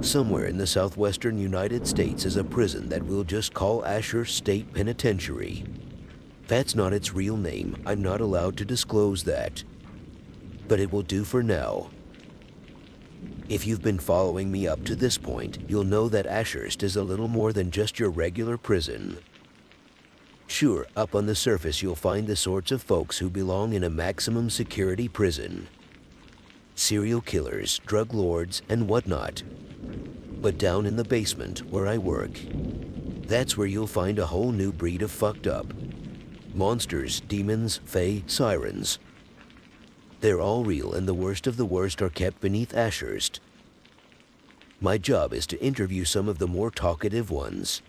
Somewhere in the southwestern United States is a prison that we'll just call Ashurst State Penitentiary. That's not its real name. I'm not allowed to disclose that. But it will do for now. If you've been following me up to this point, you'll know that Ashurst is a little more than just your regular prison. Sure, up on the surface you'll find the sorts of folks who belong in a maximum security prison. Serial killers, drug lords, and whatnot. But down in the basement, where I work, that's where you'll find a whole new breed of fucked up. Monsters, demons, fae, sirens. They're all real and the worst of the worst are kept beneath Ashurst. My job is to interview some of the more talkative ones.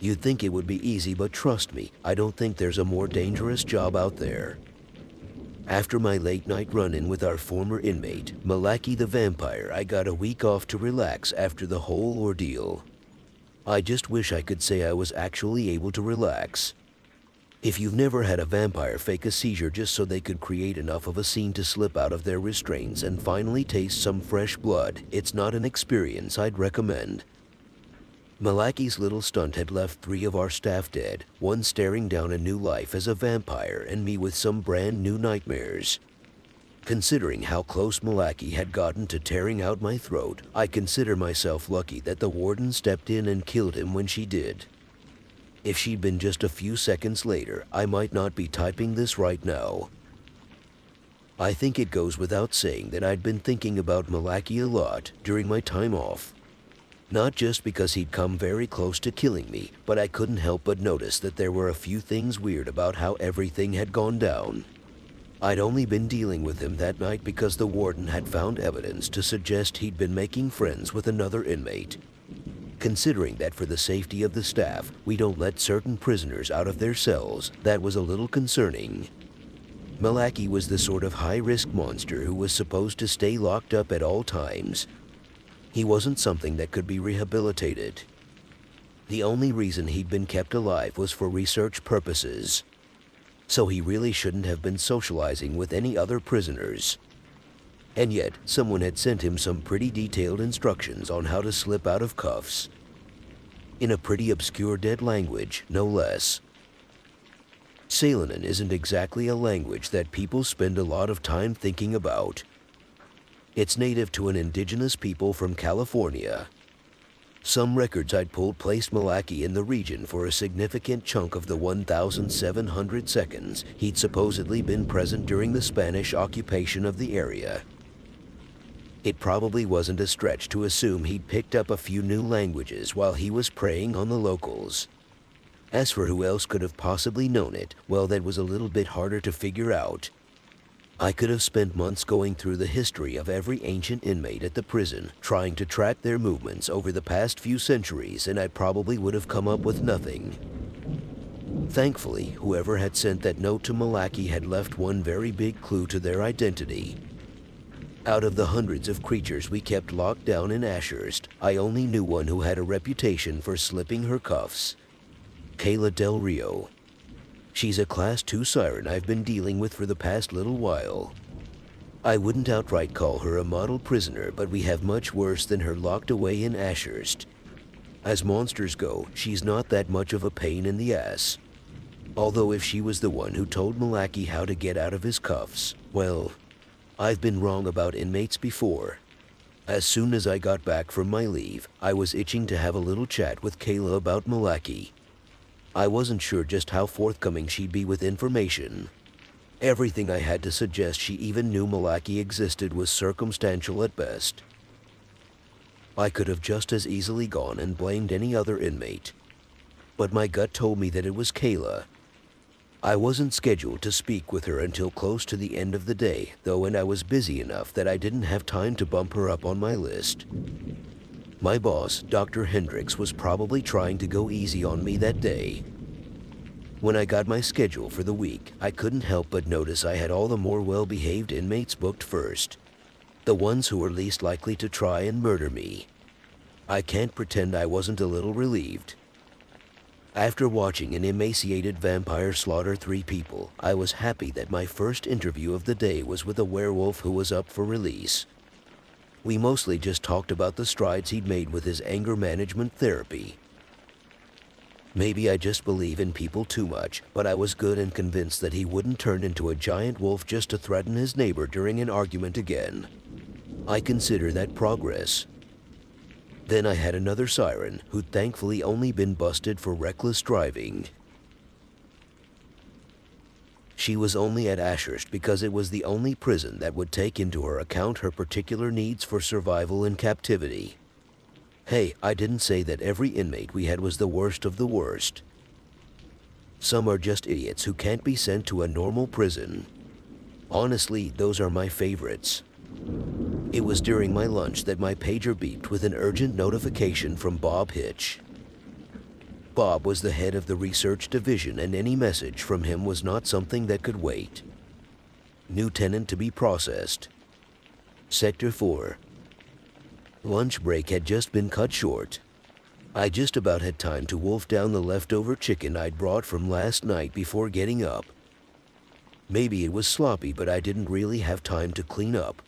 You'd think it would be easy, but trust me, I don't think there's a more dangerous job out there. After my late night run-in with our former inmate, Malaki the Vampire, I got a week off to relax after the whole ordeal. I just wish I could say I was actually able to relax. If you've never had a vampire fake a seizure just so they could create enough of a scene to slip out of their restraints and finally taste some fresh blood, it's not an experience I'd recommend. Malaki's little stunt had left three of our staff dead, one staring down a new life as a vampire and me with some brand new nightmares. Considering how close Malaki had gotten to tearing out my throat, I consider myself lucky that the warden stepped in and killed him when she did. If she'd been just a few seconds later, I might not be typing this right now. I think it goes without saying that I'd been thinking about Malaki a lot during my time off. Not just because he'd come very close to killing me, but I couldn't help but notice that there were a few things weird about how everything had gone down. I'd only been dealing with him that night because the warden had found evidence to suggest he'd been making friends with another inmate. Considering that for the safety of the staff, we don't let certain prisoners out of their cells, that was a little concerning. Malaki was the sort of high-risk monster who was supposed to stay locked up at all times, he wasn't something that could be rehabilitated. The only reason he'd been kept alive was for research purposes. So he really shouldn't have been socializing with any other prisoners. And yet, someone had sent him some pretty detailed instructions on how to slip out of cuffs. In a pretty obscure dead language, no less. Salinan isn't exactly a language that people spend a lot of time thinking about. It's native to an indigenous people from California. Some records I'd pulled placed Malaki in the region for a significant chunk of the 1,700 seconds he'd supposedly been present during the Spanish occupation of the area. It probably wasn't a stretch to assume he'd picked up a few new languages while he was preying on the locals. As for who else could have possibly known it, well, that was a little bit harder to figure out. I could have spent months going through the history of every ancient inmate at the prison, trying to track their movements over the past few centuries, and I probably would have come up with nothing. Thankfully, whoever had sent that note to Malaki had left one very big clue to their identity. Out of the hundreds of creatures we kept locked down in Ashurst, I only knew one who had a reputation for slipping her cuffs. Kayla Del Rio, She's a Class 2 siren I've been dealing with for the past little while. I wouldn't outright call her a model prisoner, but we have much worse than her locked away in Ashurst. As monsters go, she's not that much of a pain in the ass. Although if she was the one who told Malaki how to get out of his cuffs, well, I've been wrong about inmates before. As soon as I got back from my leave, I was itching to have a little chat with Kayla about Malaki. I wasn't sure just how forthcoming she'd be with information. Everything I had to suggest she even knew Malaki existed was circumstantial at best. I could have just as easily gone and blamed any other inmate. But my gut told me that it was Kayla. I wasn't scheduled to speak with her until close to the end of the day, though and I was busy enough that I didn't have time to bump her up on my list. My boss, Dr. Hendricks, was probably trying to go easy on me that day. When I got my schedule for the week, I couldn't help but notice I had all the more well-behaved inmates booked first. The ones who were least likely to try and murder me. I can't pretend I wasn't a little relieved. After watching an emaciated vampire slaughter three people, I was happy that my first interview of the day was with a werewolf who was up for release. We mostly just talked about the strides he'd made with his anger management therapy. Maybe I just believe in people too much, but I was good and convinced that he wouldn't turn into a giant wolf just to threaten his neighbor during an argument again. I consider that progress. Then I had another siren, who'd thankfully only been busted for reckless driving. She was only at Ashurst because it was the only prison that would take into her account her particular needs for survival in captivity. Hey, I didn't say that every inmate we had was the worst of the worst. Some are just idiots who can't be sent to a normal prison. Honestly, those are my favorites. It was during my lunch that my pager beeped with an urgent notification from Bob Hitch. Bob was the head of the research division and any message from him was not something that could wait. New tenant to be processed. Sector 4. Lunch break had just been cut short. I just about had time to wolf down the leftover chicken I'd brought from last night before getting up. Maybe it was sloppy, but I didn't really have time to clean up.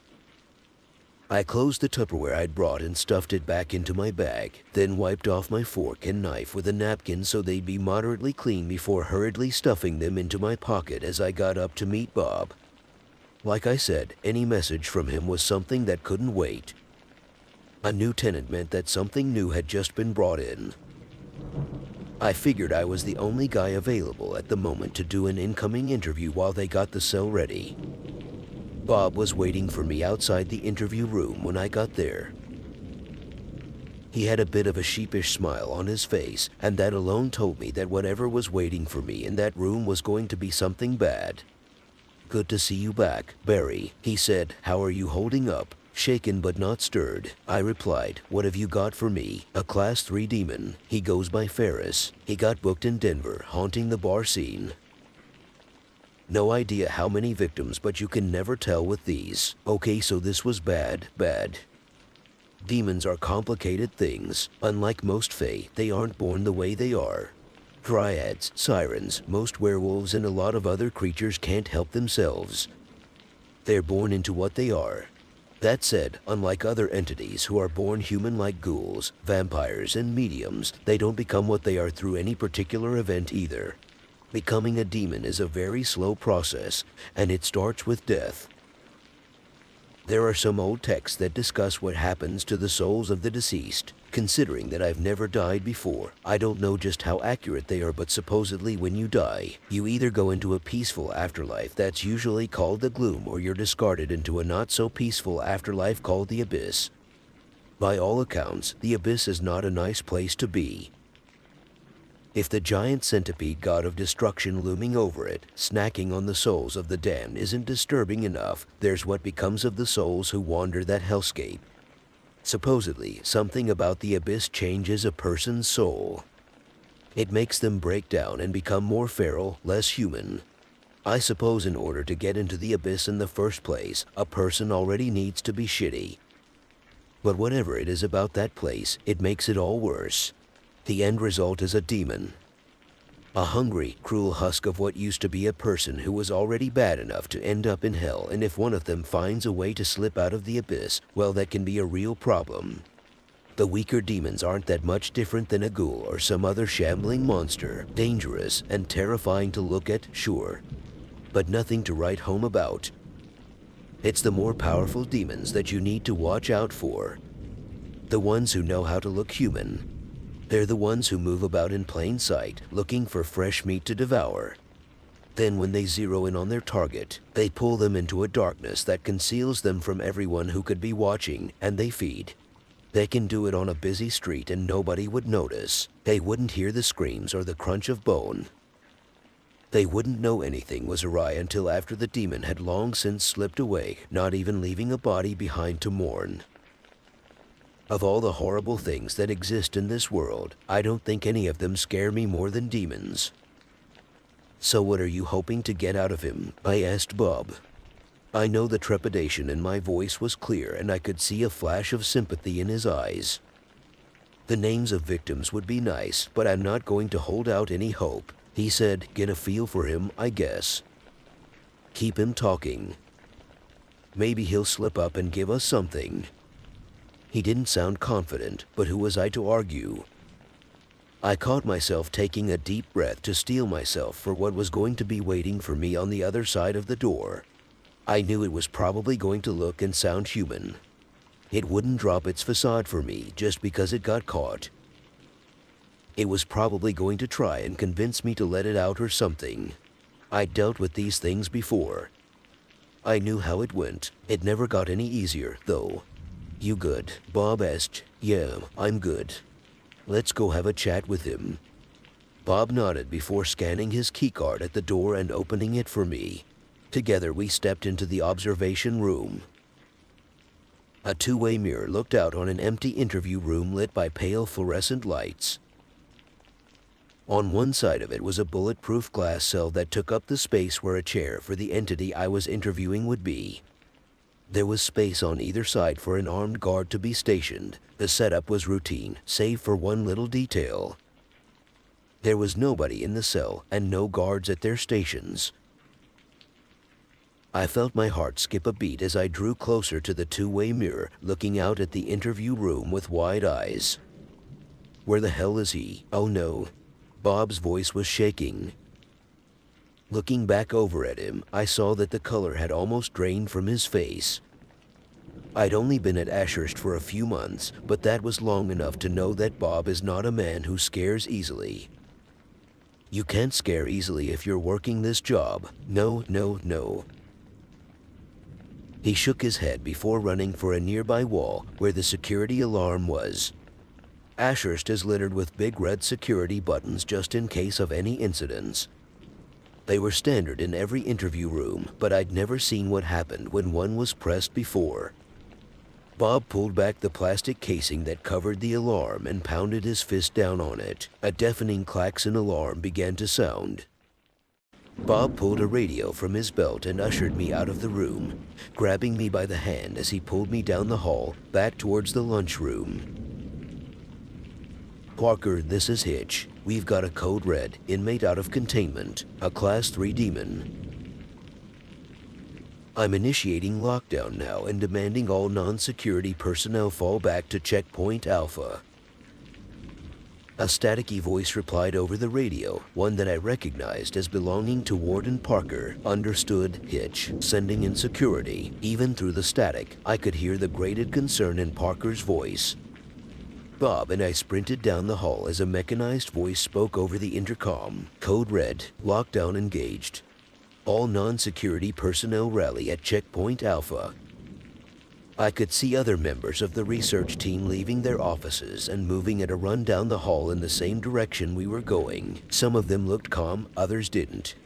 I closed the Tupperware I'd brought and stuffed it back into my bag, then wiped off my fork and knife with a napkin so they'd be moderately clean before hurriedly stuffing them into my pocket as I got up to meet Bob. Like I said, any message from him was something that couldn't wait. A new tenant meant that something new had just been brought in. I figured I was the only guy available at the moment to do an incoming interview while they got the cell ready. Bob was waiting for me outside the interview room when I got there. He had a bit of a sheepish smile on his face, and that alone told me that whatever was waiting for me in that room was going to be something bad. Good to see you back, Barry, he said. How are you holding up? Shaken but not stirred, I replied, What have you got for me? A Class 3 demon. He goes by Ferris. He got booked in Denver, haunting the bar scene. No idea how many victims, but you can never tell with these. Okay, so this was bad, bad. Demons are complicated things. Unlike most Fae, they aren't born the way they are. Dryads, sirens, most werewolves, and a lot of other creatures can't help themselves. They're born into what they are. That said, unlike other entities who are born human like ghouls, vampires, and mediums, they don't become what they are through any particular event either. Becoming a demon is a very slow process, and it starts with death. There are some old texts that discuss what happens to the souls of the deceased. Considering that I've never died before, I don't know just how accurate they are, but supposedly when you die, you either go into a peaceful afterlife that's usually called the gloom or you're discarded into a not so peaceful afterlife called the abyss. By all accounts, the abyss is not a nice place to be, if the giant centipede god of destruction looming over it, snacking on the souls of the damned isn't disturbing enough, there's what becomes of the souls who wander that hellscape. Supposedly, something about the abyss changes a person's soul. It makes them break down and become more feral, less human. I suppose in order to get into the abyss in the first place, a person already needs to be shitty. But whatever it is about that place, it makes it all worse. The end result is a demon. A hungry, cruel husk of what used to be a person who was already bad enough to end up in hell, and if one of them finds a way to slip out of the abyss, well, that can be a real problem. The weaker demons aren't that much different than a ghoul or some other shambling monster, dangerous and terrifying to look at, sure, but nothing to write home about. It's the more powerful demons that you need to watch out for. The ones who know how to look human, they're the ones who move about in plain sight, looking for fresh meat to devour. Then when they zero in on their target, they pull them into a darkness that conceals them from everyone who could be watching, and they feed. They can do it on a busy street and nobody would notice. They wouldn't hear the screams or the crunch of bone. They wouldn't know anything was awry until after the demon had long since slipped away, not even leaving a body behind to mourn. Of all the horrible things that exist in this world, I don't think any of them scare me more than demons. So what are you hoping to get out of him? I asked Bob. I know the trepidation in my voice was clear and I could see a flash of sympathy in his eyes. The names of victims would be nice, but I'm not going to hold out any hope. He said, get a feel for him, I guess. Keep him talking. Maybe he'll slip up and give us something. He didn't sound confident, but who was I to argue? I caught myself taking a deep breath to steel myself for what was going to be waiting for me on the other side of the door. I knew it was probably going to look and sound human. It wouldn't drop its facade for me just because it got caught. It was probably going to try and convince me to let it out or something. I dealt with these things before. I knew how it went. It never got any easier, though. You good? Bob asked. Yeah, I'm good. Let's go have a chat with him. Bob nodded before scanning his keycard at the door and opening it for me. Together we stepped into the observation room. A two-way mirror looked out on an empty interview room lit by pale fluorescent lights. On one side of it was a bulletproof glass cell that took up the space where a chair for the entity I was interviewing would be. There was space on either side for an armed guard to be stationed. The setup was routine, save for one little detail. There was nobody in the cell and no guards at their stations. I felt my heart skip a beat as I drew closer to the two-way mirror, looking out at the interview room with wide eyes. Where the hell is he? Oh no, Bob's voice was shaking. Looking back over at him, I saw that the color had almost drained from his face. I'd only been at Ashurst for a few months, but that was long enough to know that Bob is not a man who scares easily. You can't scare easily if you're working this job. No, no, no. He shook his head before running for a nearby wall where the security alarm was. Ashurst is littered with big red security buttons just in case of any incidents. They were standard in every interview room, but I'd never seen what happened when one was pressed before. Bob pulled back the plastic casing that covered the alarm and pounded his fist down on it. A deafening klaxon alarm began to sound. Bob pulled a radio from his belt and ushered me out of the room, grabbing me by the hand as he pulled me down the hall back towards the lunchroom. Parker, this is Hitch. We've got a code red, inmate out of containment, a class 3 demon. I'm initiating lockdown now and demanding all non-security personnel fall back to checkpoint Alpha. A staticky voice replied over the radio, one that I recognized as belonging to Warden Parker. Understood, Hitch, sending in security. Even through the static, I could hear the grated concern in Parker's voice. Bob and I sprinted down the hall as a mechanized voice spoke over the intercom. Code red, lockdown engaged. All non-security personnel rally at Checkpoint Alpha. I could see other members of the research team leaving their offices and moving at a run down the hall in the same direction we were going. Some of them looked calm, others didn't.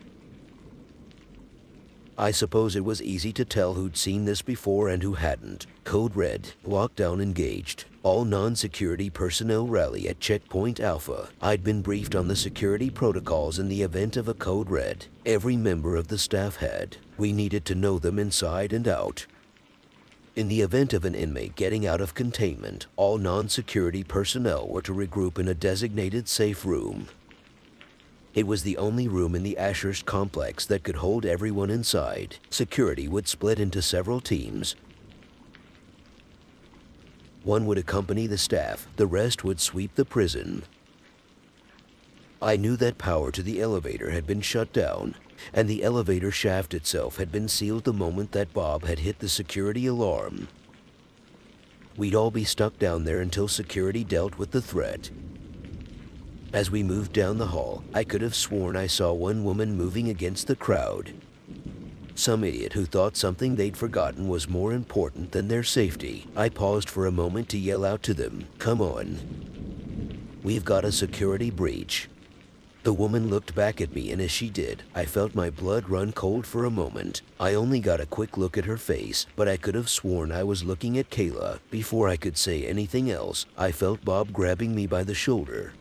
I suppose it was easy to tell who'd seen this before and who hadn't. Code red, lockdown engaged. All non-security personnel rally at Checkpoint Alpha. I'd been briefed on the security protocols in the event of a code red. Every member of the staff had. We needed to know them inside and out. In the event of an inmate getting out of containment, all non-security personnel were to regroup in a designated safe room. It was the only room in the Ashurst complex that could hold everyone inside. Security would split into several teams, one would accompany the staff, the rest would sweep the prison. I knew that power to the elevator had been shut down, and the elevator shaft itself had been sealed the moment that Bob had hit the security alarm. We'd all be stuck down there until security dealt with the threat. As we moved down the hall, I could have sworn I saw one woman moving against the crowd. Some idiot who thought something they'd forgotten was more important than their safety. I paused for a moment to yell out to them, come on. We've got a security breach. The woman looked back at me and as she did, I felt my blood run cold for a moment. I only got a quick look at her face, but I could have sworn I was looking at Kayla. Before I could say anything else, I felt Bob grabbing me by the shoulder.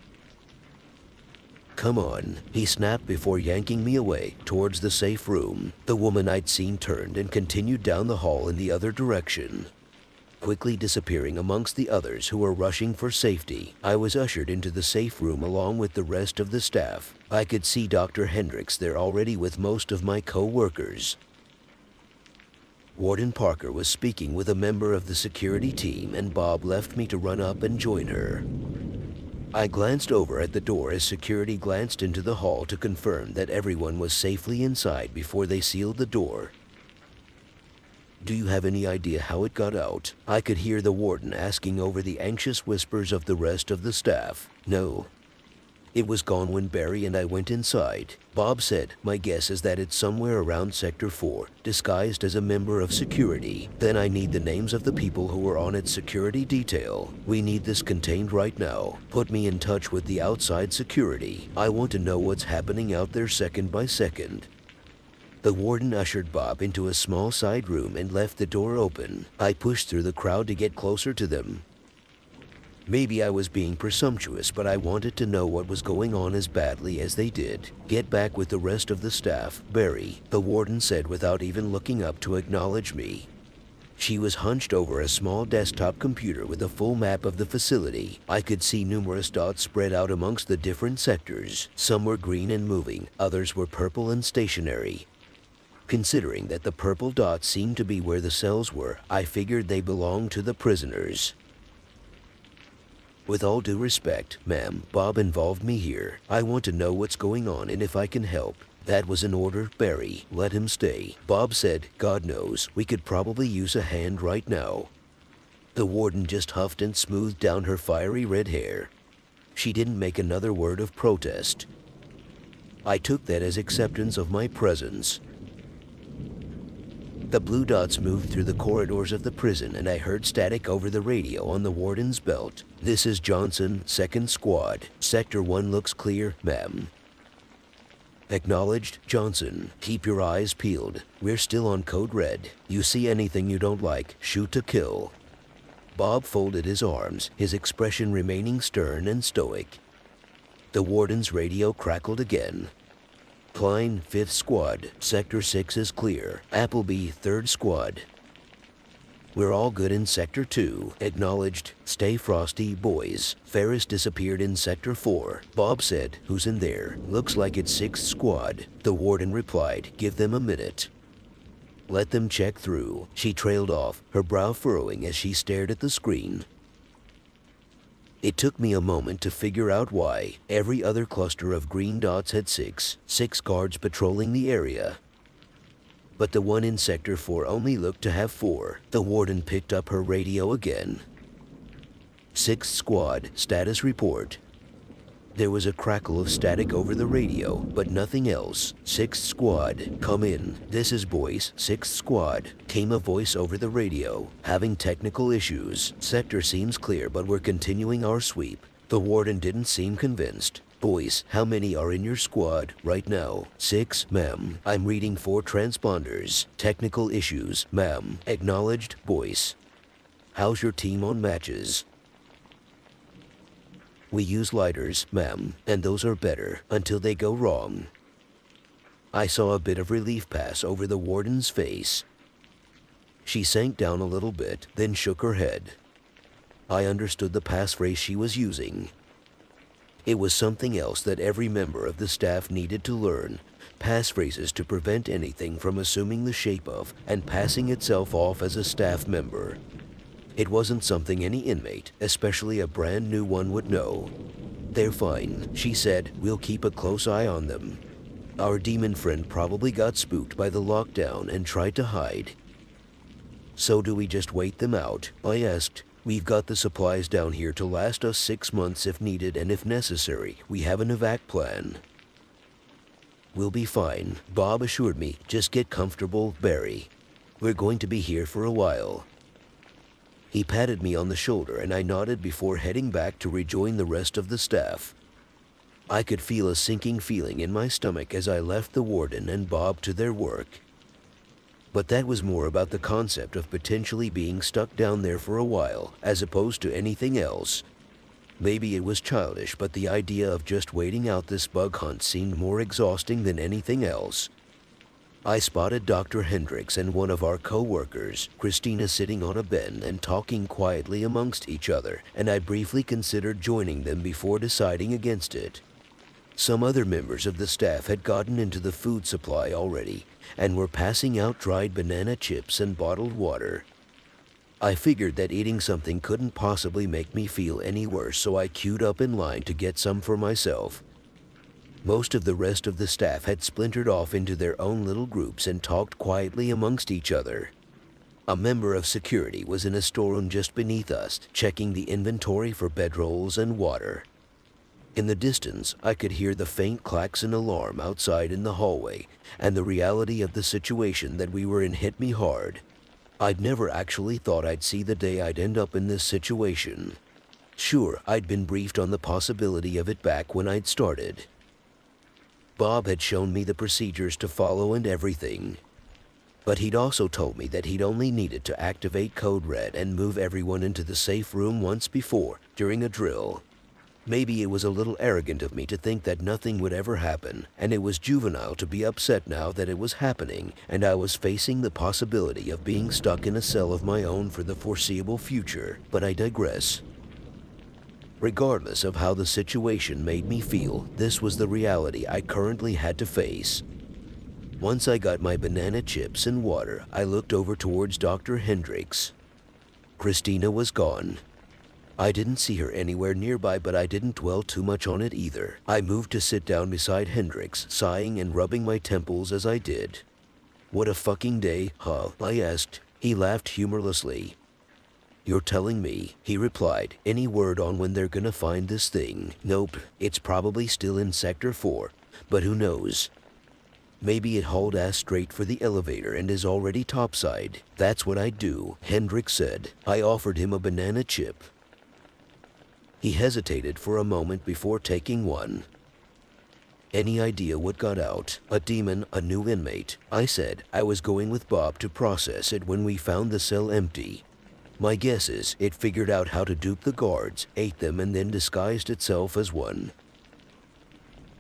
Come on, he snapped before yanking me away towards the safe room. The woman I'd seen turned and continued down the hall in the other direction. Quickly disappearing amongst the others who were rushing for safety, I was ushered into the safe room along with the rest of the staff. I could see Dr. Hendricks there already with most of my co-workers. Warden Parker was speaking with a member of the security team and Bob left me to run up and join her. I glanced over at the door as security glanced into the hall to confirm that everyone was safely inside before they sealed the door. Do you have any idea how it got out? I could hear the warden asking over the anxious whispers of the rest of the staff. No, it was gone when Barry and I went inside. Bob said, my guess is that it's somewhere around Sector 4, disguised as a member of security. Then I need the names of the people who were on its security detail. We need this contained right now. Put me in touch with the outside security. I want to know what's happening out there second by second. The warden ushered Bob into a small side room and left the door open. I pushed through the crowd to get closer to them. Maybe I was being presumptuous, but I wanted to know what was going on as badly as they did. Get back with the rest of the staff, Barry, the warden said without even looking up to acknowledge me. She was hunched over a small desktop computer with a full map of the facility. I could see numerous dots spread out amongst the different sectors. Some were green and moving, others were purple and stationary. Considering that the purple dots seemed to be where the cells were, I figured they belonged to the prisoners. With all due respect, ma'am, Bob involved me here. I want to know what's going on and if I can help. That was an order, Barry. Let him stay. Bob said, God knows, we could probably use a hand right now. The warden just huffed and smoothed down her fiery red hair. She didn't make another word of protest. I took that as acceptance of my presence. The blue dots moved through the corridors of the prison and I heard static over the radio on the warden's belt. This is Johnson, 2nd Squad. Sector 1 looks clear, ma'am. Acknowledged, Johnson. Keep your eyes peeled. We're still on code red. You see anything you don't like, shoot to kill. Bob folded his arms, his expression remaining stern and stoic. The warden's radio crackled again. Klein, 5th Squad. Sector 6 is clear. Appleby, 3rd Squad. We're all good in Sector 2. Acknowledged. Stay frosty, boys. Ferris disappeared in Sector 4. Bob said, who's in there? Looks like it's 6th Squad. The warden replied, give them a minute. Let them check through. She trailed off, her brow furrowing as she stared at the screen. It took me a moment to figure out why. Every other cluster of green dots had six, six guards patrolling the area. But the one in Sector 4 only looked to have four. The warden picked up her radio again. Sixth Squad, status report. There was a crackle of static over the radio, but nothing else. Sixth Squad, come in. This is Boyce, Sixth Squad. Came a voice over the radio. Having technical issues. Sector seems clear, but we're continuing our sweep. The warden didn't seem convinced. Boyce, how many are in your squad right now? Six, ma'am. I'm reading four transponders. Technical issues, ma'am. Acknowledged, Boyce. How's your team on matches? We use lighters, ma'am, and those are better until they go wrong. I saw a bit of relief pass over the warden's face. She sank down a little bit, then shook her head. I understood the passphrase she was using. It was something else that every member of the staff needed to learn, passphrases to prevent anything from assuming the shape of and passing itself off as a staff member. It wasn't something any inmate, especially a brand new one, would know. They're fine, she said. We'll keep a close eye on them. Our demon friend probably got spooked by the lockdown and tried to hide. So do we just wait them out? I asked. We've got the supplies down here to last us six months if needed and if necessary. We have an evac plan. We'll be fine, Bob assured me. Just get comfortable, Barry. We're going to be here for a while. He patted me on the shoulder and I nodded before heading back to rejoin the rest of the staff. I could feel a sinking feeling in my stomach as I left the warden and Bob to their work. But that was more about the concept of potentially being stuck down there for a while, as opposed to anything else. Maybe it was childish, but the idea of just waiting out this bug hunt seemed more exhausting than anything else. I spotted Dr. Hendricks and one of our co-workers, Christina sitting on a bed and talking quietly amongst each other, and I briefly considered joining them before deciding against it. Some other members of the staff had gotten into the food supply already and were passing out dried banana chips and bottled water. I figured that eating something couldn't possibly make me feel any worse, so I queued up in line to get some for myself. Most of the rest of the staff had splintered off into their own little groups and talked quietly amongst each other. A member of security was in a storeroom just beneath us, checking the inventory for bedrolls and water. In the distance, I could hear the faint klaxon alarm outside in the hallway, and the reality of the situation that we were in hit me hard. I'd never actually thought I'd see the day I'd end up in this situation. Sure, I'd been briefed on the possibility of it back when I'd started. Bob had shown me the procedures to follow and everything. But he'd also told me that he'd only needed to activate Code Red and move everyone into the safe room once before, during a drill. Maybe it was a little arrogant of me to think that nothing would ever happen, and it was juvenile to be upset now that it was happening and I was facing the possibility of being stuck in a cell of my own for the foreseeable future, but I digress. Regardless of how the situation made me feel, this was the reality I currently had to face. Once I got my banana chips and water, I looked over towards Dr. Hendricks. Christina was gone. I didn't see her anywhere nearby, but I didn't dwell too much on it either. I moved to sit down beside Hendricks, sighing and rubbing my temples as I did. What a fucking day, huh? I asked. He laughed humorlessly. You're telling me, he replied, any word on when they're gonna find this thing? Nope, it's probably still in Sector 4, but who knows? Maybe it hauled ass straight for the elevator and is already topside. That's what I'd do, Hendricks said. I offered him a banana chip. He hesitated for a moment before taking one. Any idea what got out? A demon, a new inmate. I said I was going with Bob to process it when we found the cell empty. My guess is it figured out how to dupe the guards, ate them, and then disguised itself as one.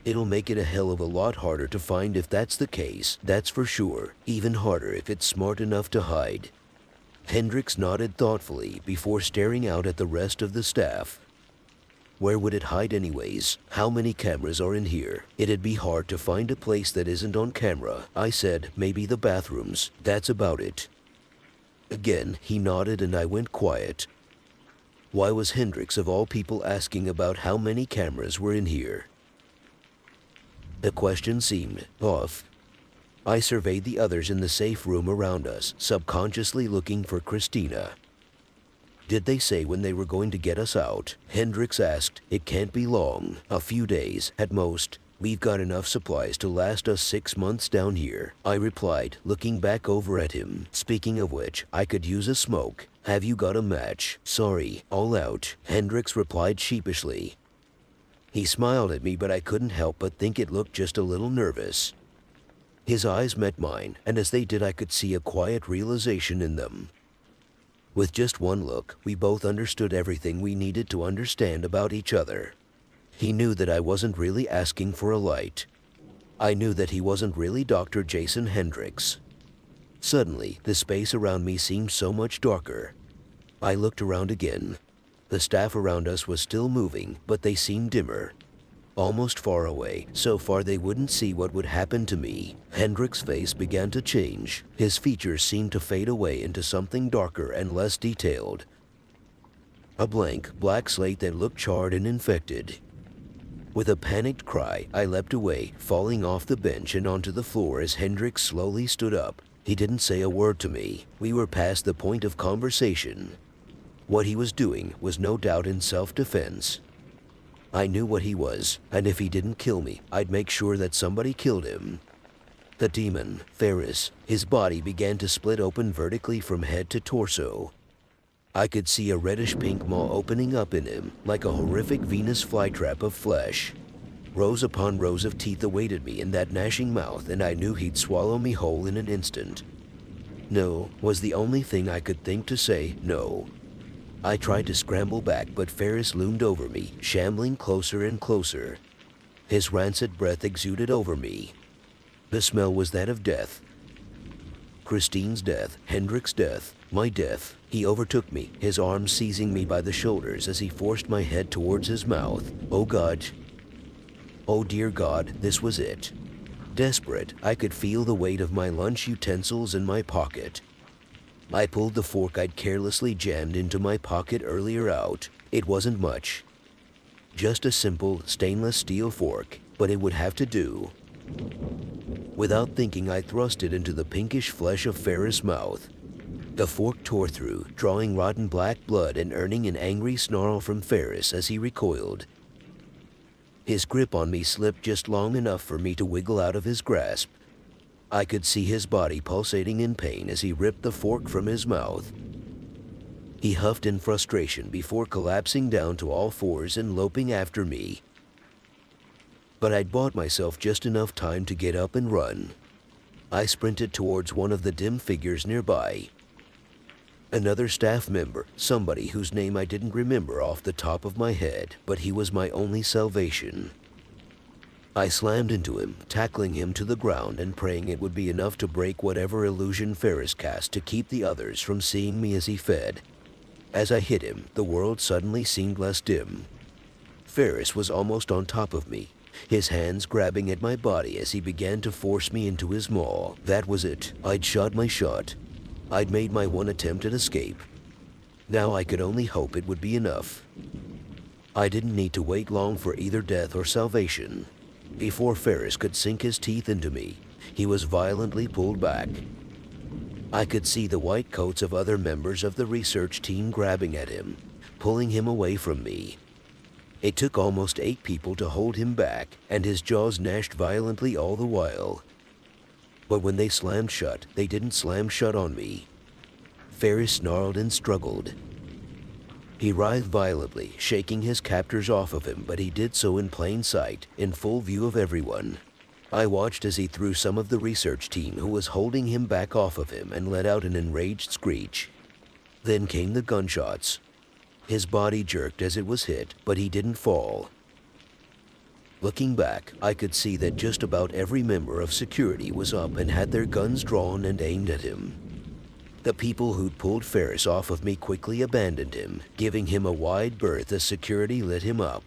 It'll make it a hell of a lot harder to find if that's the case, that's for sure. Even harder if it's smart enough to hide. Hendricks nodded thoughtfully before staring out at the rest of the staff. Where would it hide anyways? How many cameras are in here? It'd be hard to find a place that isn't on camera. I said, maybe the bathrooms. That's about it. Again, he nodded and I went quiet. Why was Hendricks of all people asking about how many cameras were in here? The question seemed off. I surveyed the others in the safe room around us, subconsciously looking for Christina. Did they say when they were going to get us out? Hendricks asked. It can't be long. A few days, at most. We've got enough supplies to last us six months down here. I replied, looking back over at him. Speaking of which, I could use a smoke. Have you got a match? Sorry, all out. Hendricks replied sheepishly. He smiled at me, but I couldn't help but think it looked just a little nervous. His eyes met mine, and as they did, I could see a quiet realization in them. With just one look, we both understood everything we needed to understand about each other. He knew that I wasn't really asking for a light. I knew that he wasn't really Dr. Jason Hendricks. Suddenly, the space around me seemed so much darker. I looked around again, the staff around us was still moving, but they seemed dimmer. Almost far away, so far they wouldn't see what would happen to me. Hendricks' face began to change. His features seemed to fade away into something darker and less detailed. A blank, black slate that looked charred and infected. With a panicked cry, I leapt away, falling off the bench and onto the floor as Hendrick slowly stood up. He didn't say a word to me. We were past the point of conversation. What he was doing was no doubt in self-defense. I knew what he was, and if he didn't kill me, I'd make sure that somebody killed him. The demon, Ferris, his body began to split open vertically from head to torso. I could see a reddish-pink maw opening up in him, like a horrific Venus flytrap of flesh. Rows upon rows of teeth awaited me in that gnashing mouth, and I knew he'd swallow me whole in an instant. No was the only thing I could think to say no. I tried to scramble back, but Ferris loomed over me, shambling closer and closer. His rancid breath exuded over me. The smell was that of death. Christine's death, Hendricks' death, my death. He overtook me, his arms seizing me by the shoulders as he forced my head towards his mouth. Oh God. Oh dear God, this was it. Desperate, I could feel the weight of my lunch utensils in my pocket. I pulled the fork I'd carelessly jammed into my pocket earlier out. It wasn't much. Just a simple stainless steel fork, but it would have to do. Without thinking, I thrust it into the pinkish flesh of Ferris' mouth. The fork tore through, drawing rotten black blood and earning an angry snarl from Ferris as he recoiled. His grip on me slipped just long enough for me to wiggle out of his grasp. I could see his body pulsating in pain as he ripped the fork from his mouth. He huffed in frustration before collapsing down to all fours and loping after me. But I'd bought myself just enough time to get up and run. I sprinted towards one of the dim figures nearby. Another staff member, somebody whose name I didn't remember off the top of my head, but he was my only salvation. I slammed into him, tackling him to the ground and praying it would be enough to break whatever illusion Ferris cast to keep the others from seeing me as he fed. As I hit him, the world suddenly seemed less dim. Ferris was almost on top of me, his hands grabbing at my body as he began to force me into his maw. That was it. I'd shot my shot, I'd made my one attempt at escape. Now I could only hope it would be enough. I didn't need to wait long for either death or salvation. Before Ferris could sink his teeth into me, he was violently pulled back. I could see the white coats of other members of the research team grabbing at him, pulling him away from me. It took almost eight people to hold him back, and his jaws gnashed violently all the while. But when they slammed shut, they didn't slam shut on me. Ferris snarled and struggled. He writhed violently, shaking his captors off of him, but he did so in plain sight, in full view of everyone. I watched as he threw some of the research team who was holding him back off of him and let out an enraged screech. Then came the gunshots. His body jerked as it was hit, but he didn't fall. Looking back, I could see that just about every member of security was up and had their guns drawn and aimed at him. The people who'd pulled Ferris off of me quickly abandoned him, giving him a wide berth as security lit him up.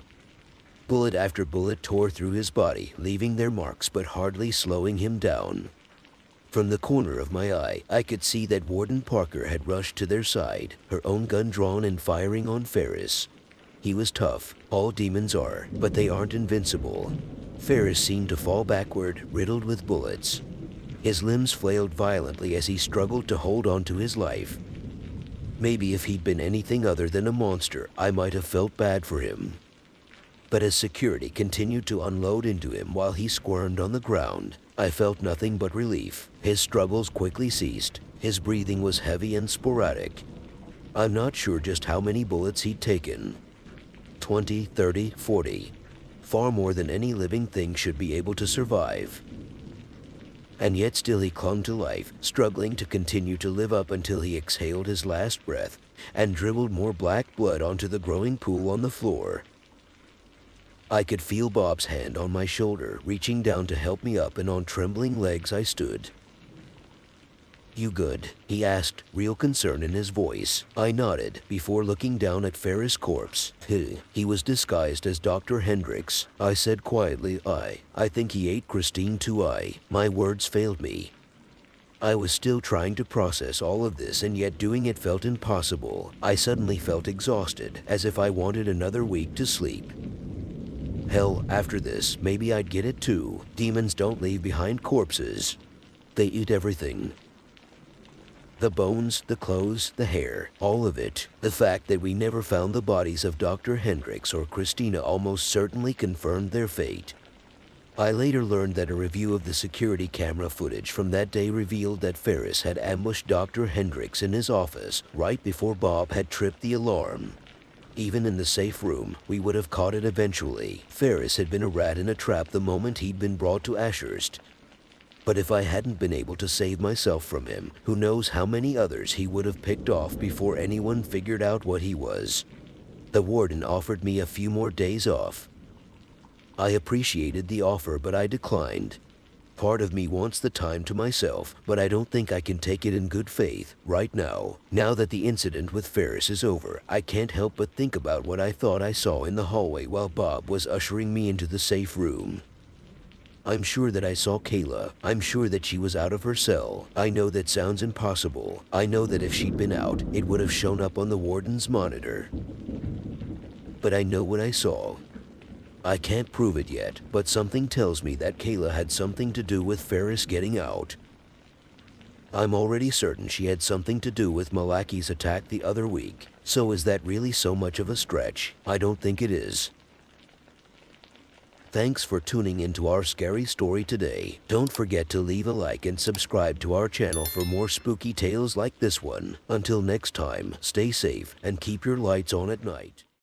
Bullet after bullet tore through his body, leaving their marks but hardly slowing him down. From the corner of my eye, I could see that Warden Parker had rushed to their side, her own gun drawn and firing on Ferris. He was tough, all demons are, but they aren't invincible. Ferris seemed to fall backward, riddled with bullets. His limbs flailed violently as he struggled to hold on to his life. Maybe if he'd been anything other than a monster, I might have felt bad for him. But as security continued to unload into him while he squirmed on the ground, I felt nothing but relief. His struggles quickly ceased. His breathing was heavy and sporadic. I'm not sure just how many bullets he'd taken, 20, 30, 40. Far more than any living thing should be able to survive. And yet still he clung to life, struggling to continue to live up until he exhaled his last breath and dribbled more black blood onto the growing pool on the floor. I could feel Bob's hand on my shoulder, reaching down to help me up, and on trembling legs I stood. You good? He asked, real concern in his voice. I nodded before looking down at Ferris' corpse. he was disguised as Dr. Hendricks. I said quietly, I. I think he ate Christine too. I. My words failed me. I was still trying to process all of this, and yet doing it felt impossible. I suddenly felt exhausted, as if I wanted another week to sleep. Hell, after this, maybe I'd get it too. Demons don't leave behind corpses. They eat everything, the bones, the clothes, the hair, all of it. The fact that we never found the bodies of Dr. Hendricks or Christina almost certainly confirmed their fate. I later learned that a review of the security camera footage from that day revealed that Ferris had ambushed Dr. Hendricks in his office right before Bob had tripped the alarm. Even in the safe room, we would have caught it eventually. Ferris had been a rat in a trap the moment he'd been brought to Ashurst, but if I hadn't been able to save myself from him, who knows how many others he would have picked off before anyone figured out what he was. The warden offered me a few more days off. I appreciated the offer, but I declined. Part of me wants the time to myself, but I don't think I can take it in good faith right now. Now that the incident with Ferris is over, I can't help but think about what I thought I saw in the hallway while Bob was ushering me into the safe room. I'm sure that I saw Kayla. I'm sure that she was out of her cell. I know that sounds impossible. I know that if she'd been out, it would have shown up on the warden's monitor. But I know what I saw. I can't prove it yet, but something tells me that Kayla had something to do with Ferris getting out. I'm already certain she had something to do with Malaki's attack the other week. So is that really so much of a stretch? I don't think it is. Thanks for tuning into our scary story today. Don't forget to leave a like and subscribe to our channel for more spooky tales like this one. Until next time, stay safe and keep your lights on at night.